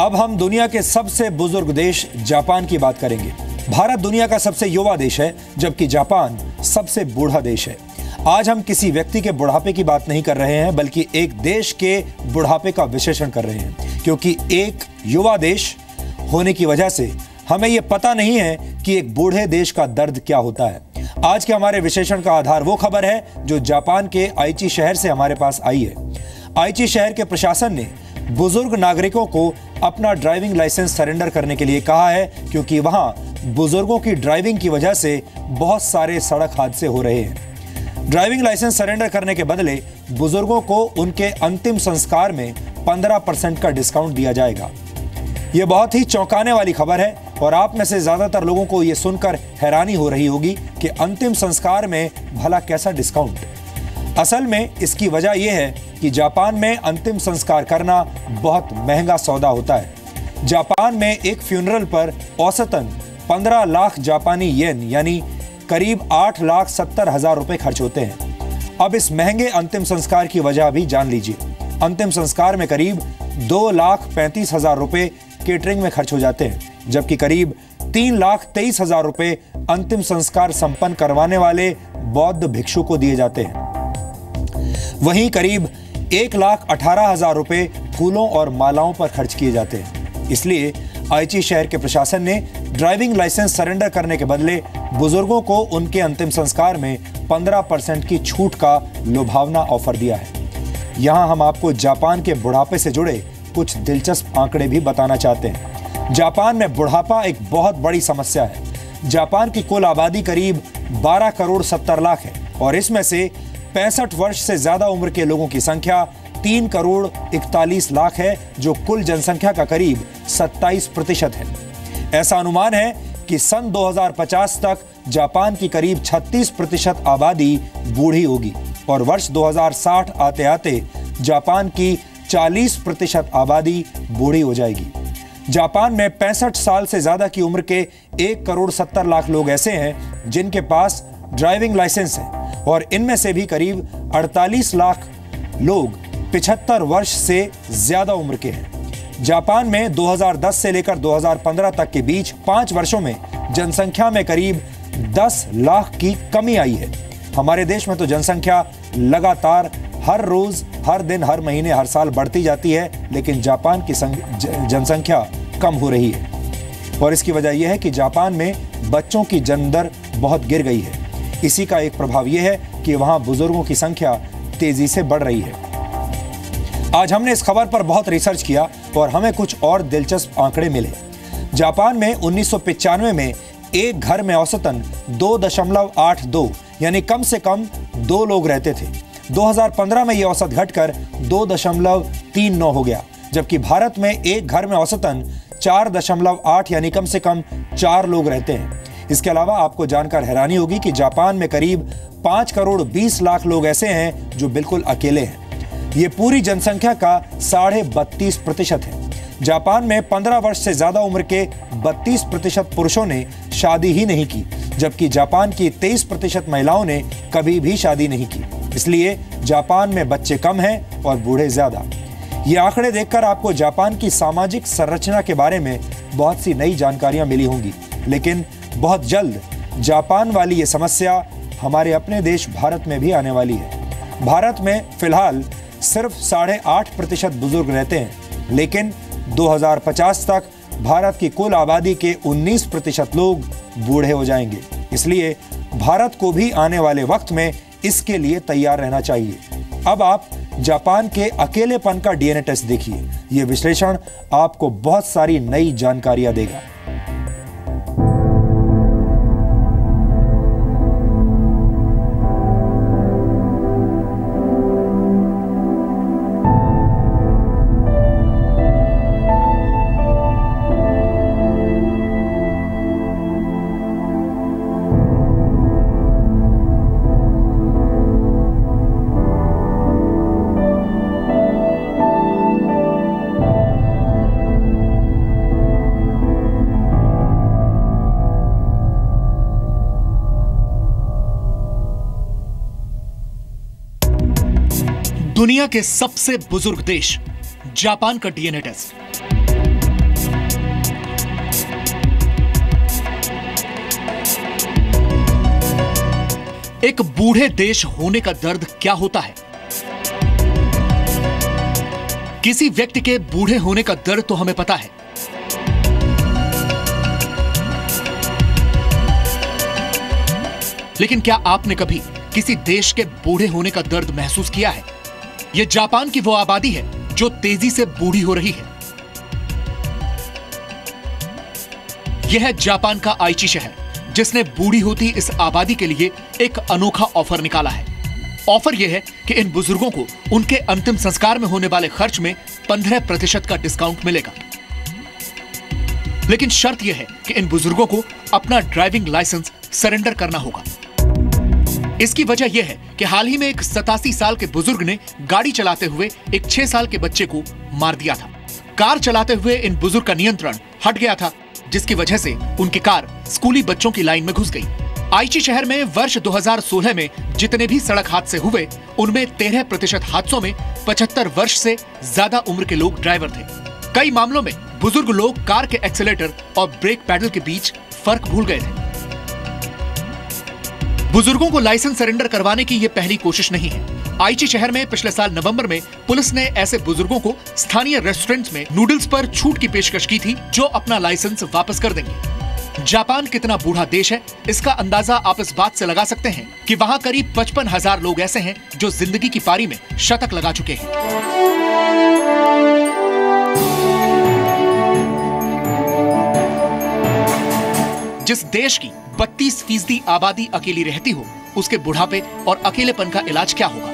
अब हम दुनिया के सबसे बुज़ुर्ग देश जापान की बात करेंगे। भारत दुनिया का सबसे युवा देश है, जबकि जापान सबसे बूढ़ा देश है। आज हम किसी व्यक्ति के बुढ़ापे की बात नहीं कर रहे हैं, बल्कि एक देश के बुढ़ापे का विश्लेषण कर रहे हैं। क्योंकि एक युवा देश होने की वजह से हमें यह पता नहीं है कि एक बूढ़े देश का दर्द क्या होता है। आज के हमारे विशेषण का आधार वो खबर है, जो जापान के आईची शहर से हमारे पास आई है। आईची शहर के प्रशासन ने बुज़ुर्ग नागरिकों को अपना ड्राइविंग लाइसेंस सरेंडर करने के लिए कहा है, क्योंकि वहाँ बुज़ुर्गों की ड्राइविंग की वजह से बहुत सारे सड़क हादसे हो रहे हैं। ड्राइविंग लाइसेंस सरेंडर करने के बदले बुज़ुर्गों को उनके अंतिम संस्कार में 15 परसेंट का डिस्काउंट दिया जाएगा। यह बहुत ही चौंकाने वाली खबर है और आप में से ज़्यादातर लोगों को यह सुनकर हैरानी हो रही होगी कि अंतिम संस्कार में भला कैसा डिस्काउंट। असल में इसकी वजह यह है कि जापान में अंतिम संस्कार करना बहुत महँगा सौदा होता है। जापान में एक फ्यूनरल पर औसतन 15 लाख जापानी येन यानी करीब 8 लाख सत्तर हज़ार रुपए खर्च होते हैं। अब इस महँगे अंतिम संस्कार की वजह भी जान लीजिए। अंतिम संस्कार में करीब दो लाख पैंतीस हज़ार रुपए केटरिंग में खर्च हो जाते हैं, जबकि करीब तीन लाख तेईस हज़ार रुपए अंतिम संस्कार संपन्न करवाने वाले बौद्ध भिक्षु को दिए जाते हैं। वहीं करीब एक लाख अठारह हज़ार रुपए फूलों और मालाओं पर खर्च किए जाते हैं। इसलिए आईची शहर के प्रशासन ने ड्राइविंग लाइसेंस सरेंडर करने के बदले बुज़ुर्गों को उनके अंतिम संस्कार में 15 परसेंट की छूट का लुभावना ऑफ़र दिया है। यहाँ हम आपको जापान के बुढ़ापे से जुड़े कुछ दिलचस्प आंकड़े भी बताना चाहते हैं। जापान में बुढ़ापा एक बहुत बड़ी समस्या है। जापान की कुल आबादी करीब 12 करोड़ 70 लाख है और इसमें से पैंसठ वर्ष से ज़्यादा उम्र के लोगों की संख्या तीन करोड़ इकतालीस लाख है, जो कुल जनसंख्या का करीब 27 प्रतिशत है। ऐसा अनुमान है कि सन 2050 तक जापान की करीब 36 प्रतिशत आबादी बूढ़ी होगी और वर्ष 2060 आते आते जापान की 40 प्रतिशत आबादी बूढ़ी हो जाएगी। जापान में पैंसठ साल से ज़्यादा की उम्र के एक करोड़ सत्तर लाख लोग ऐसे हैं, जिनके पास ड्राइविंग लाइसेंस है। और इनमें से भी करीब 48 लाख लोग 75 वर्ष से ज़्यादा उम्र के हैं। जापान में 2010 से लेकर 2015 तक के बीच पाँच वर्षों में जनसंख्या में करीब 10 लाख की कमी आई है। हमारे देश में तो जनसंख्या लगातार हर रोज, हर दिन, हर महीने, हर साल बढ़ती जाती है, लेकिन जापान की जनसंख्या कम हो रही है। और इसकी वजह यह है कि जापान में बच्चों की जन्म दर बहुत गिर गई है। इसी का एक प्रभाव यह है कि वहाँ बुज़ुर्गों की संख्या तेज़ी से बढ़ रही है। आज हमने इस खबर पर बहुत रिसर्च किया और हमें कुछ और दिलचस्प आंकड़े मिले। जापान में उन्नीस में एक घर में औसतन दो दशमलव आठ दो, यानी कम से कम दो लोग रहते थे। 2015 में यह औसत घटकर दो दशमलव तीन नौ हो गया, जबकि भारत में एक घर में औसतन चार दशमलव आठ, यानी कम से कम चार लोग रहते हैं। इसके अलावा आपको जानकर हैरानी होगी कि जापान में करीब पाँच करोड़ बीस लाख लोग ऐसे हैं जो बिल्कुल अकेले हैं। ये पूरी जनसंख्या का साढ़े बत्तीस प्रतिशत है। जापान में पंद्रह वर्ष से ज़्यादा उम्र के बत्तीस प्रतिशत पुरुषों ने शादी ही नहीं की, जबकि जापान की तेईस प्रतिशत महिलाओं ने कभी भी शादी नहीं की। इसलिए जापान में बच्चे कम हैं और बूढ़े ज़्यादा। ये आंकड़े देखकर आपको जापान की सामाजिक संरचना के बारे में बहुत सी नई जानकारियाँ मिली होंगी, लेकिन बहुत जल्द जापान वाली ये समस्या हमारे अपने देश भारत में भी आने वाली है। भारत में फ़िलहाल सिर्फ़ साढ़े आठ प्रतिशत बुज़ुर्ग रहते हैं, लेकिन 2050 तक भारत की कुल आबादी के 19 प्रतिशत लोग बूढ़े हो जाएँगे। इसलिए भारत को भी आने वाले वक्त में इसके लिए तैयार रहना चाहिए। अब आप जापान के अकेलेपन का डीएनए टेस्ट देखिए। यह विश्लेषण आपको बहुत सारी नई जानकारियाँ देगा। दुनिया के सबसे बुज़ुर्ग देश, जापान का डीएनए टेस्ट एक बूढ़े देश होने का दर्द क्या होता है? किसी व्यक्ति के बूढ़े होने का दर्द तो हमें पता है। लेकिन क्या आपने कभी किसी देश के बूढ़े होने का दर्द महसूस किया है? यह जापान की वो आबादी है जो तेज़ी से बूढ़ी हो रही है। यह है जापान का आइची शहर, जिसने बूढ़ी होती इस आबादी के लिए एक अनोखा ऑफ़र निकाला है। ऑफ़र यह है कि इन बुज़ुर्गों को उनके अंतिम संस्कार में होने वाले खर्च में पंद्रह प्रतिशत का डिस्काउंट मिलेगा। लेकिन शर्त यह है कि इन बुज़ुर्गों को अपना ड्राइविंग लाइसेंस सरेंडर करना होगा। इसकी वजह यह है कि हाल ही में एक सतासी साल के बुज़ुर्ग ने गाड़ी चलाते हुए एक छह साल के बच्चे को मार दिया था। कार चलाते हुए इन बुज़ुर्ग का नियंत्रण हट गया था, जिसकी वजह से उनकी कार स्कूली बच्चों की लाइन में घुस गई। आईची शहर में वर्ष 2016 में जितने भी सड़क हादसे हुए, उनमें 13 प्रतिशत हादसों में 75 वर्ष से ज़्यादा उम्र के लोग ड्राइवर थे। कई मामलों में बुज़ुर्ग लोग कार के एक्सीलेटर और ब्रेक पैडल के बीच फ़र्क भूल गए थे। बुज़ुर्गों को लाइसेंस सरेंडर करवाने की ये पहली कोशिश नहीं है। आईची शहर में पिछले साल नवंबर में पुलिस ने ऐसे बुज़ुर्गों को स्थानीय रेस्टोरेंट्स में नूडल्स पर छूट की पेशकश की थी, जो अपना लाइसेंस वापस कर देंगे। जापान कितना बूढ़ा देश है, इसका अंदाज़ा आप इस बात से लगा सकते हैं कि वहाँ करीब पचपन हज़ार लोग ऐसे हैं जो ज़िंदगी की पारी में शतक लगा चुके हैं। जिस देश की 32 फ़ीसदी आबादी अकेली रहती हो, उसके बुढ़ापे और अकेलेपन का इलाज क्या होगा?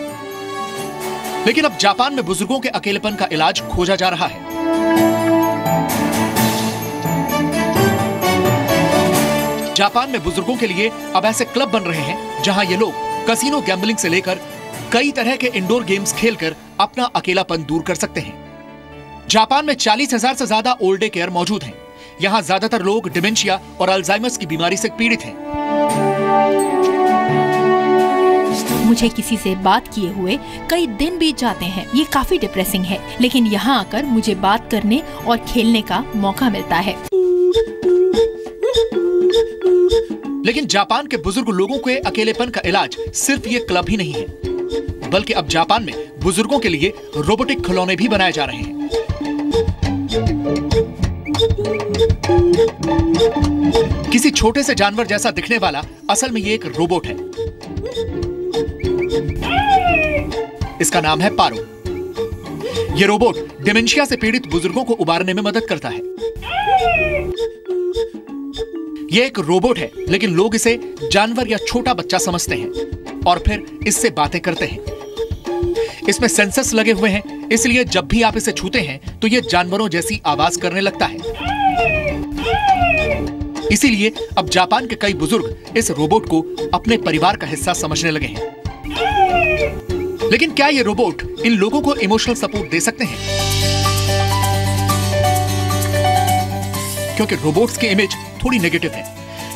लेकिन अब जापान में बुज़ुर्गों के अकेलेपन का इलाज खोजा जा रहा है। जापान में बुज़ुर्गों के लिए अब ऐसे क्लब बन रहे हैं, जहाँ ये लोग कसिनो गैम्बलिंग से लेकर कई तरह के इंडोर गेम्स खेलकर अपना अकेलापन दूर कर सकते हैं। जापान में चालीस हज़ार से ज़्यादा ओल्ड केयर मौजूद हैं। यहाँ ज़्यादातर लोग डिमेंशिया और अल्जाइमस की बीमारी से पीड़ित हैं। मुझे किसी से बात किए हुए कई दिन बीत जाते हैं। ये काफ़ी डिप्रेसिंग है। लेकिन यहाँ आकर मुझे बात करने और खेलने का मौका मिलता है। लेकिन जापान के बुज़ुर्ग लोगों के अकेलेपन का इलाज सिर्फ़ ये क्लब ही नहीं है। बल्कि अब जापान में बुज़ुर्गों के लिए रोबोटिक खिलौने भी बनाए जा रहे हैं। किसी छोटे से जानवर जैसा दिखने वाला असल में ये एक रोबोट है। इसका नाम है पारो। ये रोबोट डिमेंशिया से पीड़ित बुज़ुर्गों को उबारने में मदद करता है। ये एक रोबोट है, लेकिन लोग इसे जानवर या छोटा बच्चा समझते हैं और फिर इससे बातें करते हैं। इसमें सेंसर्स लगे हुए हैं, इसलिए जब भी आप इसे छूते हैं तो ये जानवरों जैसी आवाज़ करने लगता है। इसीलिए अब जापान के कई बुज़ुर्ग इस रोबोट को अपने परिवार का हिस्सा समझने लगे हैं। लेकिन क्या ये रोबोट इन लोगों को इमोशनल सपोर्ट दे सकते हैं? क्योंकि रोबोट्स की इमेज थोड़ी नेगेटिव है।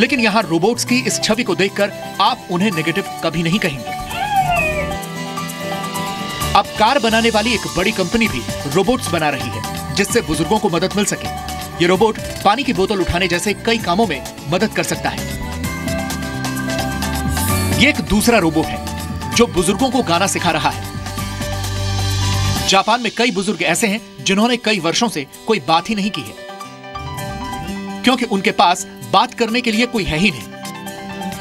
लेकिन यहाँ रोबोट्स की इस छवि को देखकर आप उन्हें नेगेटिव कभी नहीं कहेंगे। अब कार बनाने वाली एक बड़ी कंपनी भी रोबोट्स बना रही है, जिससे बुज़ुर्गों को मदद मिल सके। ये रोबोट पानी की बोतल उठाने जैसे कई कामों में मदद कर सकता है। ये एक दूसरा रोबोट है, जो बुज़ुर्गों को गाना सिखा रहा है। जापान में कई बुज़ुर्ग ऐसे हैं, जिन्होंने कई वर्षों से कोई बात ही नहीं की है। क्योंकि उनके पास बात करने के लिए कोई है ही नहीं।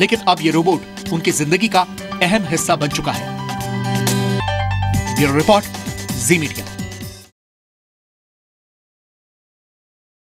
लेकिन अब ये रोबोट उनकी ज़िंदगी का अहम हिस्सा बन चुका है। Bureau report, Zee media.